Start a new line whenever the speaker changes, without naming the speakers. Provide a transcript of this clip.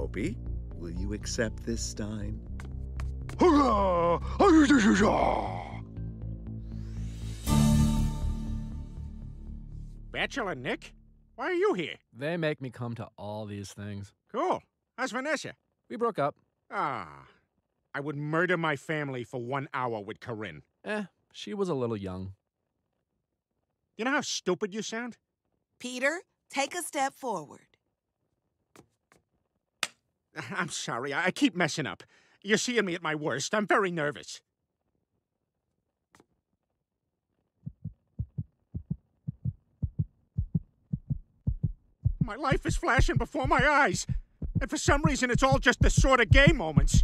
Opie, will you accept this stein?
Bachelor Nick? Why are you here?
They make me come to all these things.
Cool. How's Vanessa?
We broke up.
Ah. I would murder my family for one hour with Corinne.
Eh, she was a little young.
You know how stupid you sound?
Peter, take a step forward.
I'm sorry. I keep messing up. You're seeing me at my worst. I'm very nervous. My life is flashing before my eyes. And for some reason, it's all just the sort of gay moments.